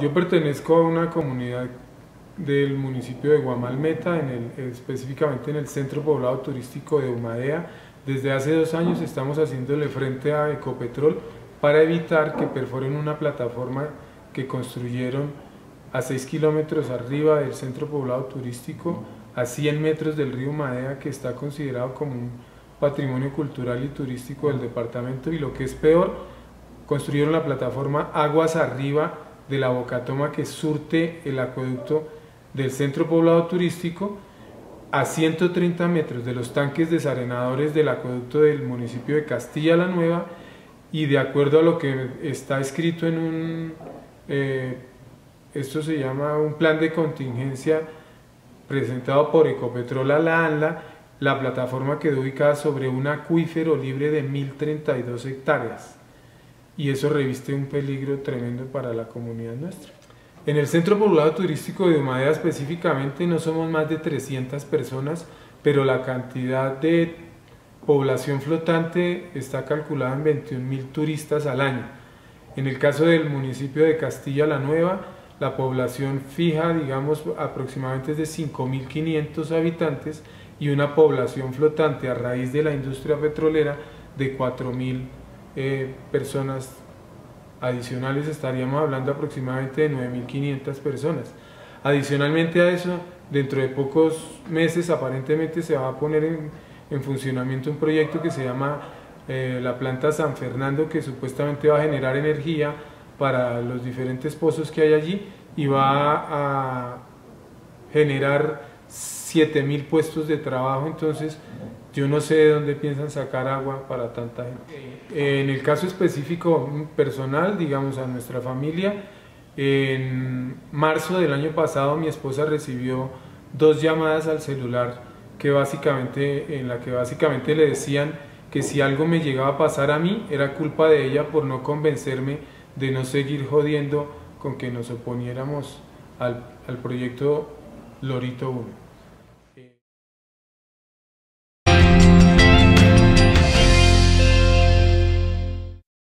Yo pertenezco a una comunidad del municipio de Guamalmeta, en el, específicamente en el centro poblado turístico de Humadea. Desde hace dos años estamos haciéndole frente a Ecopetrol para evitar que perforen una plataforma que construyeron a 6 kilómetros arriba del centro poblado turístico, a 100 metros del río Humadea, que está considerado como un patrimonio cultural y turístico del departamento, y lo que es peor, construyeron la plataforma aguas arriba de la bocatoma que surte el acueducto del centro poblado turístico a 130 metros de los tanques desarenadores del acueducto del municipio de Castilla la Nueva y de acuerdo a lo que está escrito en un, eh, esto se llama un plan de contingencia presentado por Ecopetrol a la ANLA, la plataforma quedó ubicada sobre un acuífero libre de 1032 hectáreas y eso reviste un peligro tremendo para la comunidad nuestra. En el centro poblado turístico de Humadea específicamente no somos más de 300 personas, pero la cantidad de población flotante está calculada en 21 mil turistas al año. En el caso del municipio de Castilla la Nueva, la población fija, digamos, aproximadamente es de 5.500 habitantes y una población flotante a raíz de la industria petrolera de 4.000 eh, personas adicionales, estaríamos hablando aproximadamente de 9.500 personas. Adicionalmente a eso, dentro de pocos meses aparentemente se va a poner en, funcionamiento un proyecto que se llama eh, la planta San Fernando, que supuestamente va a generar energía para los diferentes pozos que hay allí y va a generar 7.000 puestos de trabajo. Entonces, yo no sé de dónde piensan sacar agua para tanta gente. En el caso específico personal, digamos a nuestra familia, en marzo del año pasado mi esposa recibió dos llamadas al celular que básicamente, en la que básicamente le decían que si algo me llegaba a pasar a mí era culpa de ella por no convencerme de no seguir jodiendo con que nos oponiéramos al, al proyecto Lorito 1.